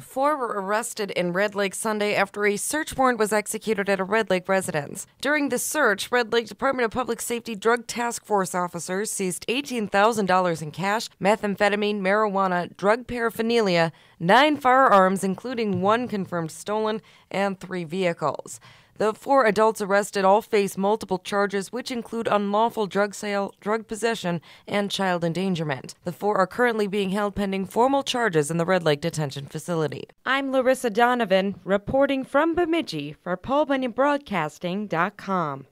Four were arrested in Red Lake Sunday after a search warrant was executed at a Red Lake residence. During the search, Red Lake Department of Public Safety Drug Task Force officers seized $18,000 in cash, methamphetamine, marijuana, drug paraphernalia, nine firearms, including one confirmed stolen, and three vehicles. The four adults arrested all face multiple charges, which include unlawful drug sale, drug possession, and child endangerment. The four are currently being held pending formal charges in the Red Lake Detention Facility. I'm Larissa Donovan, reporting from Bemidji for PaulBunyanBroadcasting.com.